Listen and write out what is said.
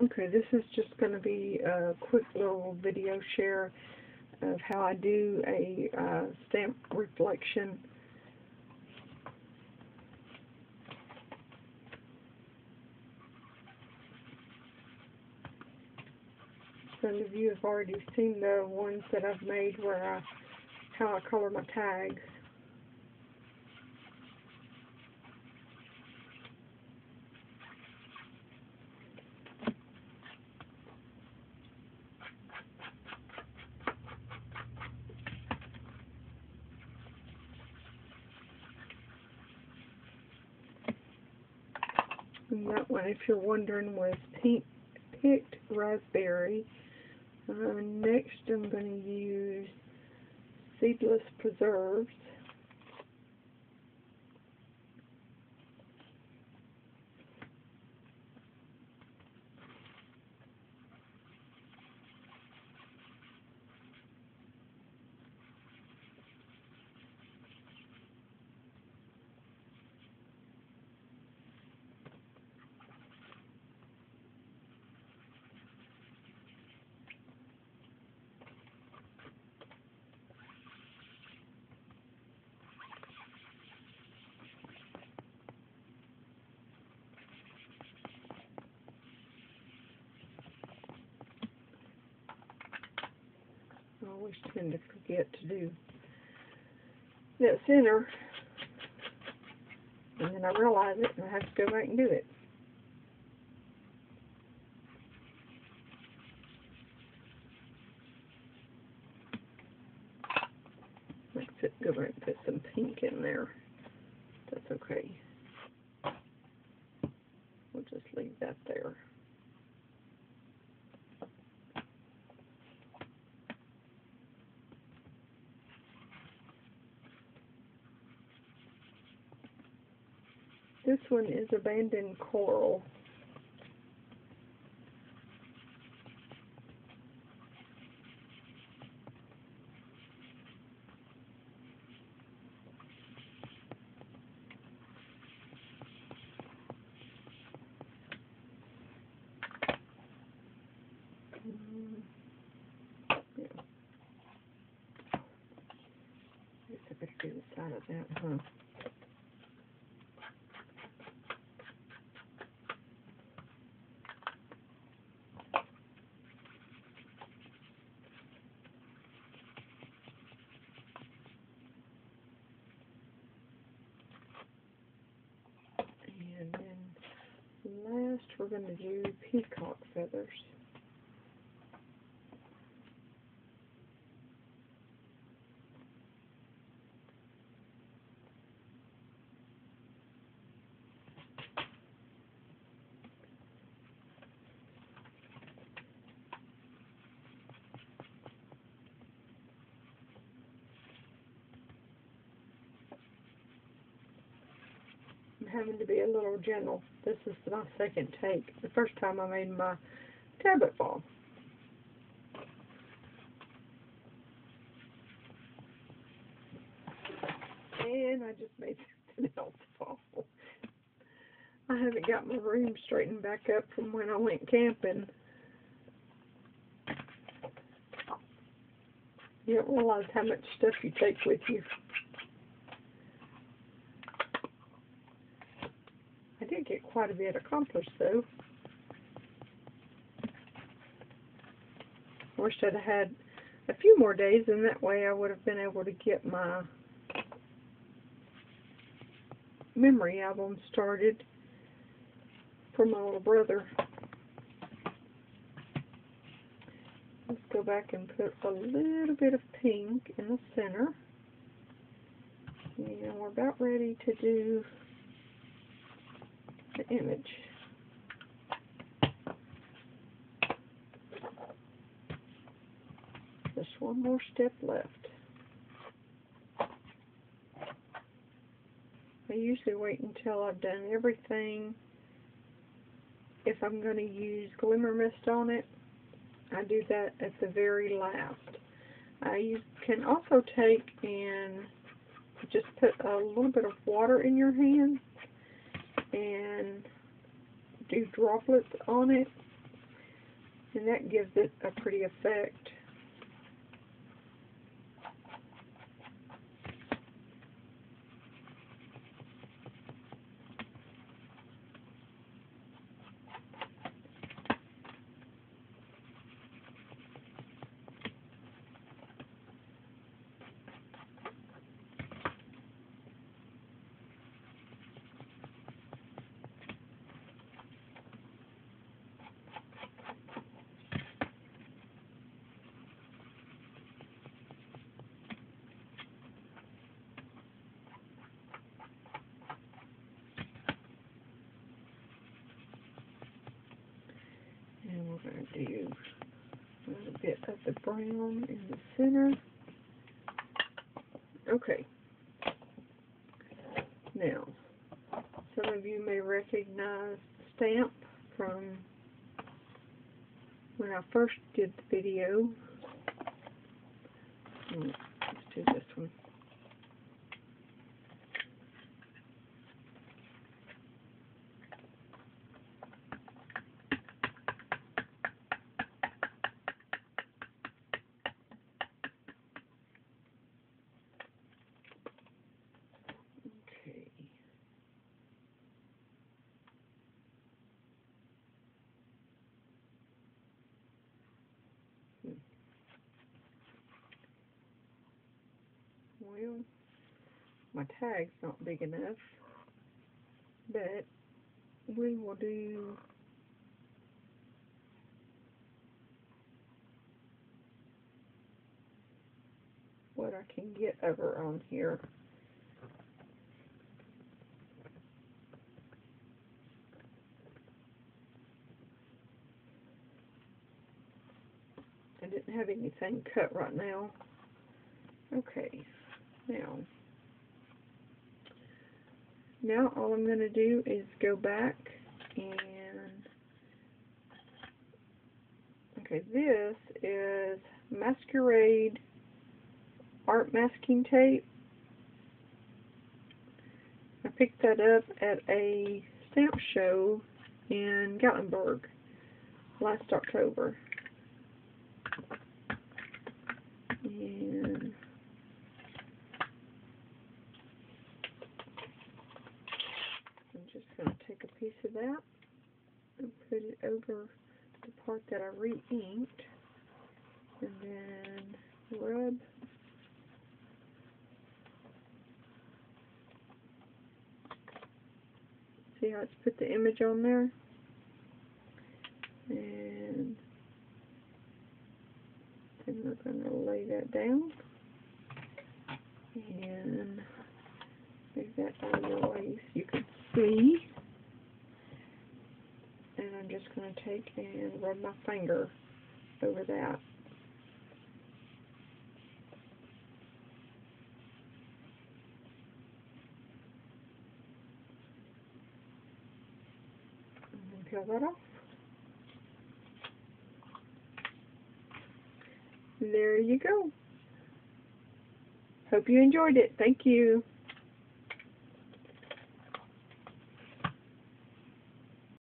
Okay, this is just going to be a quick little video share of how I do a uh, stamp reflection. Some of you have already seen the ones that I've made where I, how I color my tags. That one, if you're wondering, was pink picked raspberry. Uh, next, I'm going to use seedless preserves. I always tend to forget to do that center, and then I realize it, and I have to go back and do it. Let's go back and put some pink in there. That's okay. We'll just leave that there. This one is abandoned coral. Yeah. I guess I better the side of that, huh? And last we're going to do peacock feathers. I'm having to be a little gentle. This is my second take. The first time I made my tablet ball. And I just made something else fall. I haven't got my room straightened back up from when I went camping. You don't realize how much stuff you take with you. I did get quite a bit accomplished though. I wish I'd had a few more days and that way I would have been able to get my memory album started for my little brother. Let's go back and put a little bit of pink in the center. And we're about ready to do image. Just one more step left. I usually wait until I've done everything. If I'm going to use glimmer mist on it, I do that at the very last. I can also take and just put a little bit of water in your hand and do droplets on it and that gives it a pretty effect. And we're going to do a little bit of the brown in the center. Okay. Now, some of you may recognize the stamp from when I first did the video. Let's do this one. Okay. Hmm. Well, my tag's not big enough, but we will do what I can get over on here. I didn't have anything cut right now. Okay, now, now all I'm going to do is go back and, okay, this is Masquerade art masking tape. I picked that up at a stamp show in Gatlinburg last October. And I'm just going to take a piece of that and put it over the part that I re-inked and then rub See how it's put the image on there? And then we're going to lay that down. And move that out the way so you can see. Going to take and rub my finger over that. And peel that off. There you go. Hope you enjoyed it. Thank you.